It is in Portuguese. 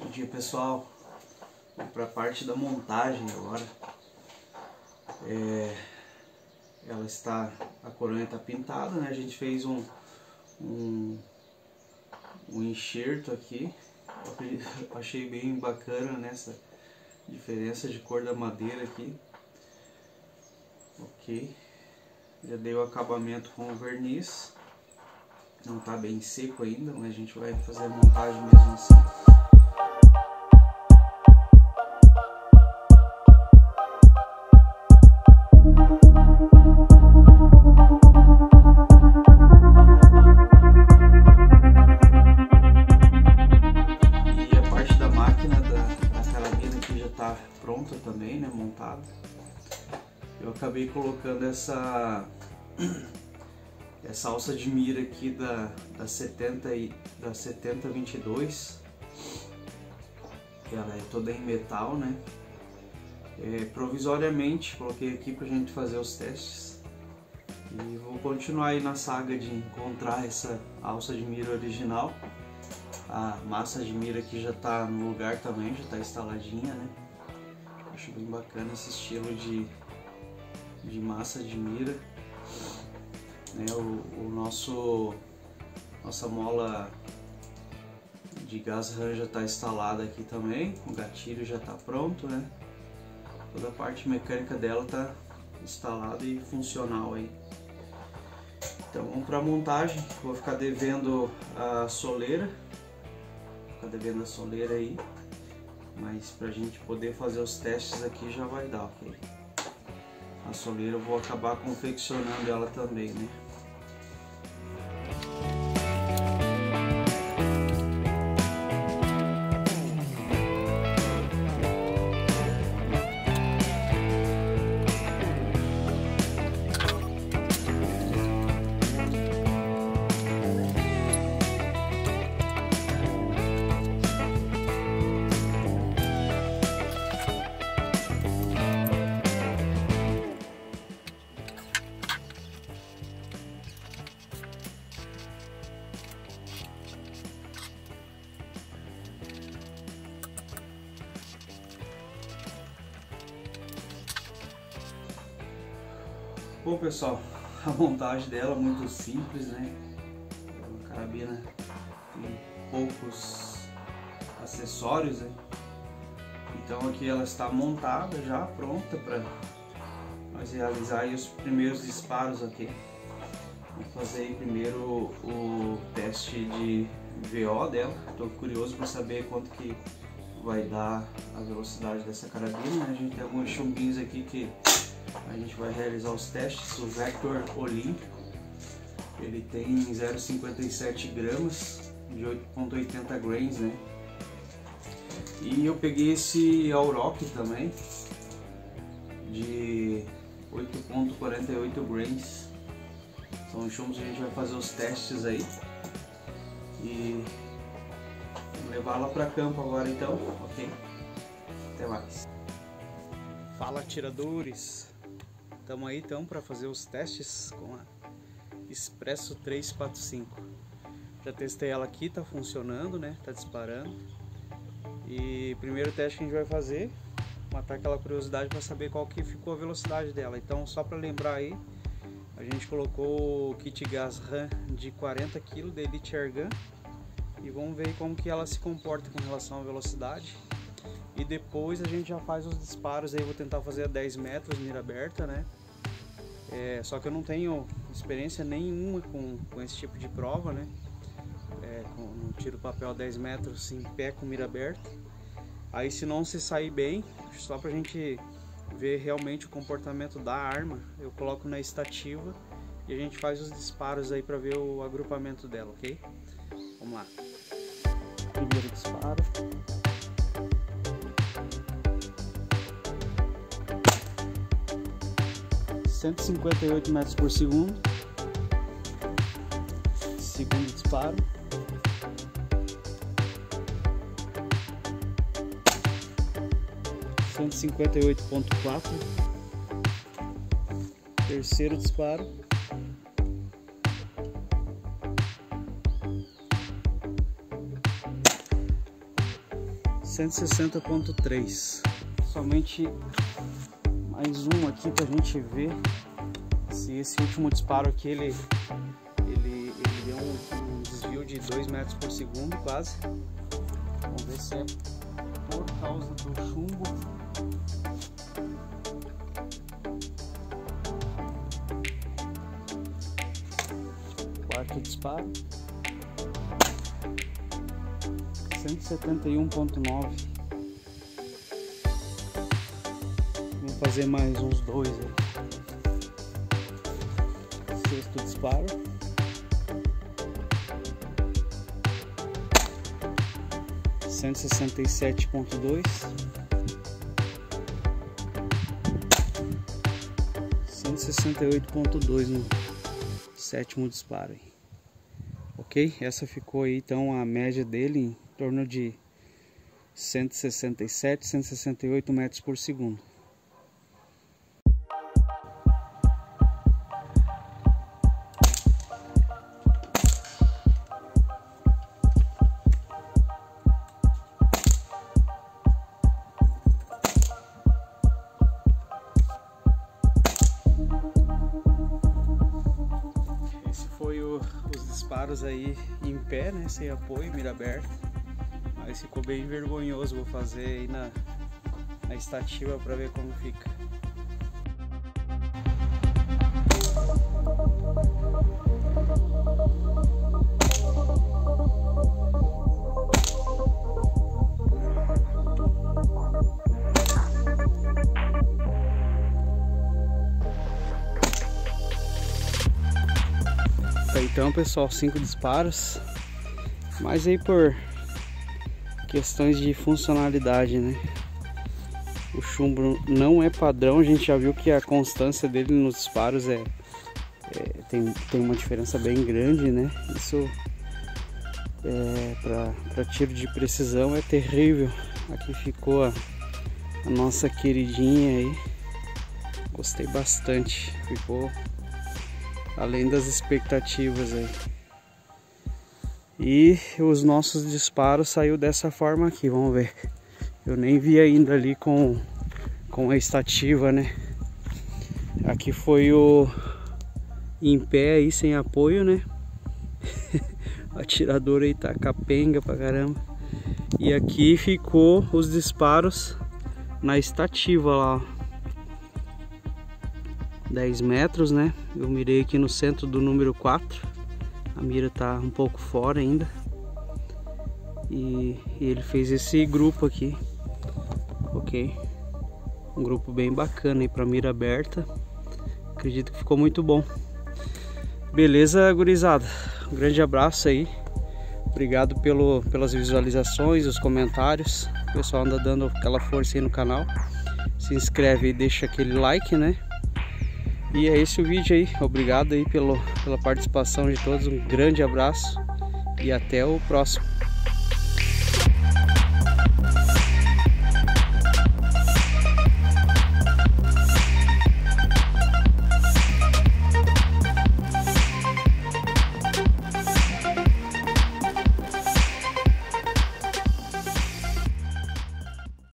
Bom dia pessoal, para a parte da montagem agora. É, ela está, a coronha está pintada, né? A gente fez um, um, um enxerto aqui. Eu achei bem bacana nessa diferença de cor da madeira aqui. Ok, já dei o acabamento com o verniz. Não está bem seco ainda, mas a gente vai fazer a montagem mesmo assim. Montada. Eu acabei colocando essa essa alça de mira aqui da, da 70 e da 7022 ela é toda em metal né? É, provisoriamente coloquei aqui pra gente fazer os testes. E vou continuar aí na saga de encontrar essa alça de mira original. A massa de mira aqui já está no lugar também, já está instaladinha né acho bem bacana esse estilo de, de massa de mira né, o, o, nosso nossa mola de gás RAM já está instalada aqui também, o gatilho já está pronto, né? Toda a parte mecânica dela está instalada e funcional aí. Então vamos para a montagem, vou ficar devendo a soleira, vou ficar devendo a soleira aí, mas para a gente poder fazer os testes aqui já vai dar, ok? A soleira eu vou acabar confeccionando ela também, né? Bom pessoal, a montagem dela é muito simples, né? É uma carabina tem poucos acessórios, né? Então aqui ela está montada já, pronta para nós realizar os primeiros disparos aqui. Vou fazer primeiro o teste de VO dela. Estou curioso para saber quanto que vai dar a velocidade dessa carabina. A gente tem alguns chumbinhos aqui que a gente vai realizar os testes. O Vector Olímpico, ele tem 0,57 gramas de 8,80 grains, né? E eu peguei esse Auroch também, de 8,48 grains. São os chumbos que a gente vai fazer os testes aí. E vamos levar la para campo agora então, ok? Até mais. Fala tiradores! Estamos aí então para fazer os testes com a Expresso 345. Já testei ela aqui, tá funcionando, né? Tá disparando. E primeiro teste que a gente vai fazer, matar aquela curiosidade para saber qual que ficou a velocidade dela. Então, só para lembrar aí, a gente colocou o kit gás RAM de 40 kg da Elite Airgun e vamos ver como que ela se comporta com relação à velocidade. E depois a gente já faz os disparos aí, vou tentar fazer a 10 metros, mira aberta, né? É, só que eu não tenho experiência nenhuma com, com esse tipo de prova, né? É, com, tiro papel a 10 metros em pé com mira aberta. Aí se não se sair bem, só pra gente ver realmente o comportamento da arma, eu coloco na estativa e a gente faz os disparos aí para ver o agrupamento dela, ok? Vamos lá. Primeiro disparo. Cento e cinquenta e oito metros por segundo. Segundo disparo. Cento e cinquenta e oito ponto quatro. Terceiro disparo. 160.3 Somente mais um aqui pra gente ver se esse último disparo aqui ele, ele, ele deu um, um desvio de 2 metros por segundo quase. Vamos ver se é por causa do chumbo. Quarto disparo. 171.9 fazer mais uns dois aí. Sexto disparo. Cento sessenta e sete ponto dois. Cento sessenta e oito ponto dois no sétimo disparo aí. Ok? Essa ficou aí então a média dele em torno de 167, 168 metros por segundo. Disparos aí em pé, né, sem apoio, mira aberta. Mas ficou bem vergonhoso, vou fazer aí na, na estativa para ver como fica. Então pessoal, cinco disparos, mas aí por questões de funcionalidade, né? O chumbo não é padrão, a gente já viu que a constância dele nos disparos é, é tem, tem uma diferença bem grande, né? Isso é, para tiro de precisão é terrível. Aqui ficou a, a nossa queridinha aí. Gostei bastante, ficou além das expectativas aí. E os nossos disparos saiu dessa forma aqui, vamos ver. Eu nem vi ainda ali com, com a estativa, né? Aqui foi o em pé aí sem apoio, né? o atirador aí tá capenga pra caramba. E aqui ficou os disparos na estativa lá, ó. 10 metros, né? Eu mirei aqui no centro do número 4. A mira tá um pouco fora ainda. E, e ele fez esse grupo aqui. Ok? Um grupo bem bacana aí para mira aberta. Acredito que ficou muito bom. Beleza, gurizada? Um grande abraço aí. Obrigado pelo, pelas visualizações, os comentários. O pessoal anda dando aquela força aí no canal. Se inscreve e deixa aquele like, né? E é esse o vídeo aí. Obrigado aí pelo, pela participação de todos. Um grande abraço e até o próximo.